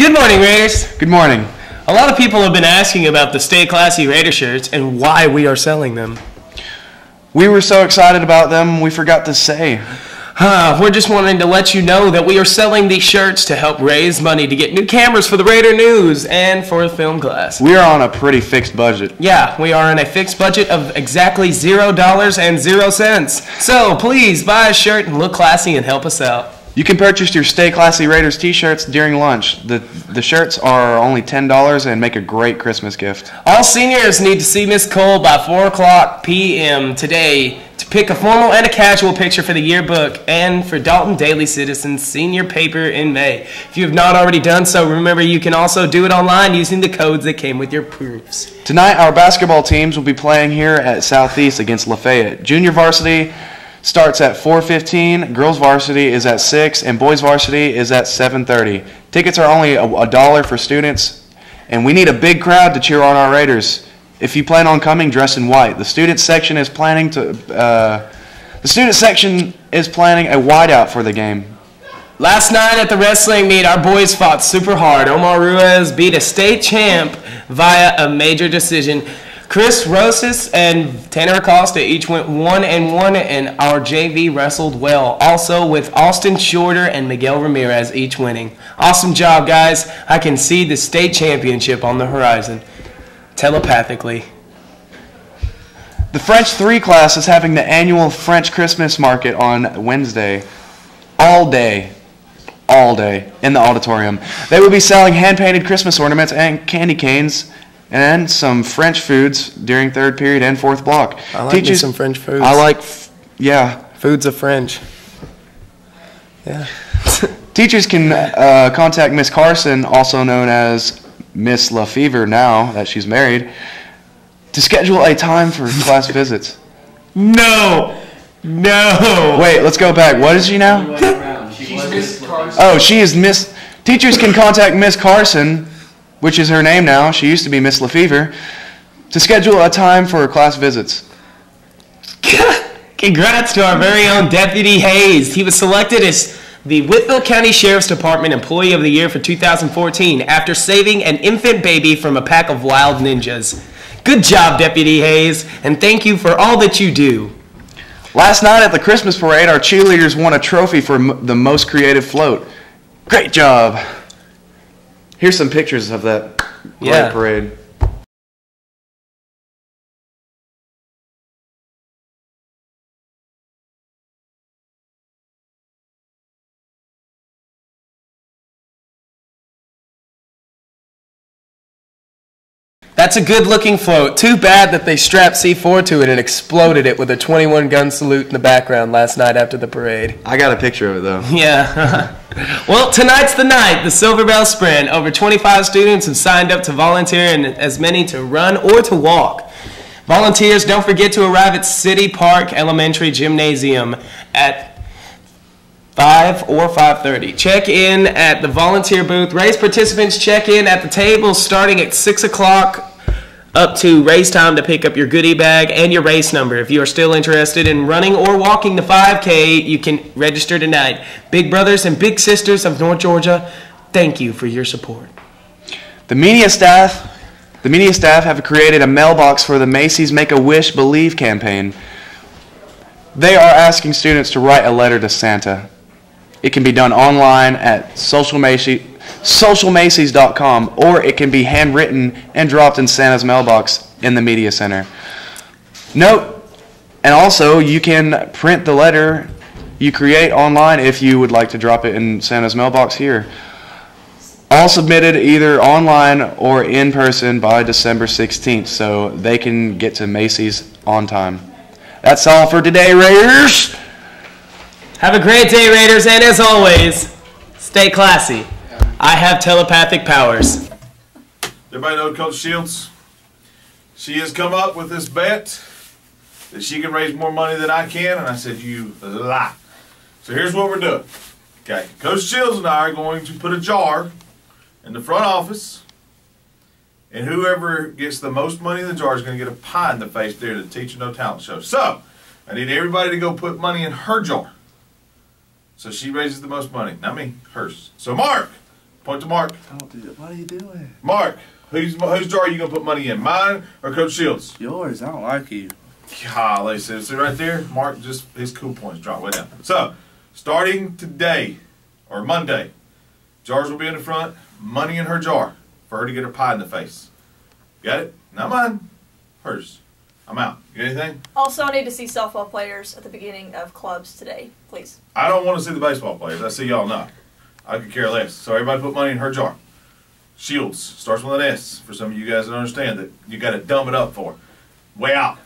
Good morning, Raiders. Good morning. A lot of people have been asking about the Stay Classy Raider shirts and why we are selling them. We were so excited about them, we forgot to say. Uh, we're just wanting to let you know that we are selling these shirts to help raise money to get new cameras for the Raider News and for film class. We are on a pretty fixed budget. Yeah, we are in a fixed budget of exactly zero dollars and zero cents. So please buy a shirt and look classy and help us out. You can purchase your Stay Classy Raiders t-shirts during lunch. The the shirts are only $10 and make a great Christmas gift. All seniors need to see Miss Cole by 4 o'clock p.m. today to pick a formal and a casual picture for the yearbook and for Dalton Daily Citizen's senior paper in May. If you have not already done so, remember you can also do it online using the codes that came with your proofs. Tonight, our basketball teams will be playing here at Southeast against Lafayette. Junior varsity starts at 4:15, girls varsity is at 6, and boys varsity is at 7:30. Tickets are only a, a dollar for students, and we need a big crowd to cheer on our Raiders. If you plan on coming, dress in white. The student section is planning to. Uh, the student section is planning a whiteout for the game. Last night at the wrestling meet, our boys fought super hard. Omar Ruiz beat a state champ via a major decision. Chris Rosas and Tanner Acosta each went one and one, and our JV wrestled well. Also with Austin Shorter and Miguel Ramirez each winning. Awesome job, guys. I can see the state championship on the horizon. Telepathically. The French 3 class is having the annual French Christmas market on Wednesday. All day. All day in the auditorium. They will be selling hand painted Christmas ornaments and candy canes and some French foods during third period and fourth block. I like me some French foods. I like, f- yeah. Foods of French. Yeah. Teachers can uh, contact Miss Carson, also known as Miss LaFever now that she's married, to schedule a time for class visits. No! No! Wait, let's go back. What is she now? Oh, she is Miss. Teachers can contact Miss Carson, which is her name now. She used to be Miss LaFever, to schedule a time for class visits. Congrats to our very own Deputy Hayes. He was selected as the Whitfield County Sheriff's Department Employee of the Year for 2014 after saving an infant baby from a pack of wild ninjas. Good job, Deputy Hayes, and thank you for all that you do. Last night at the Christmas parade, our cheerleaders won a trophy for m- the most creative float. Great job. Here's some pictures of that Yeah. parade. That's a good looking float. Too bad that they strapped C4 to it and exploded it with a 21 gun salute in the background last night after the parade. I got a picture of it though. Yeah. well, tonight's the night, the Silver Bell Sprint. Over 25 students have signed up to volunteer and as many to run or to walk. Volunteers, don't forget to arrive at City Park Elementary Gymnasium at 5 or 5.30. Check in at the volunteer booth. Race participants check in at the table starting at 6 o'clock up to race time to pick up your goodie bag and your race number. If you are still interested in running or walking the 5K, you can register tonight. Big brothers and big sisters of North Georgia, thank you for your support. The media staff, the media staff have created a mailbox for the Macy's Make a Wish Believe campaign. They are asking students to write a letter to Santa. It can be done online at social Macy, socialmacy's.com or it can be handwritten and dropped in Santa's mailbox in the media center. Note, and also you can print the letter you create online if you would like to drop it in Santa's mailbox here. All submitted either online or in person by December 16th, so they can get to Macy's on time. That's all for today, Raiders. Have a great day, Raiders, and as always, stay classy. I have telepathic powers. Everybody know Coach Shields? She has come up with this bet that she can raise more money than I can, and I said, You lie. So here's what we're doing. Okay, Coach Shields and I are going to put a jar in the front office, and whoever gets the most money in the jar is going to get a pie in the face during the Teacher No Talent show. So I need everybody to go put money in her jar. So she raises the most money, not me, hers. So Mark, Point to Mark. Don't do that. What are you doing? Mark, whose whose jar are you gonna put money in? Mine or Coach Shields? Yours. I don't like you. Golly, see, see right there, Mark just his cool points drop way down. So, starting today or Monday, jars will be in the front. Money in her jar for her to get her pie in the face. Got it? Not mine. Hers. I'm out. You got anything? Also, I need to see softball players at the beginning of clubs today, please. I don't want to see the baseball players. I see y'all not. I could care less. So everybody put money in her jar. Shields starts with an S. For some of you guys that understand that, you got to dumb it up for. Way out.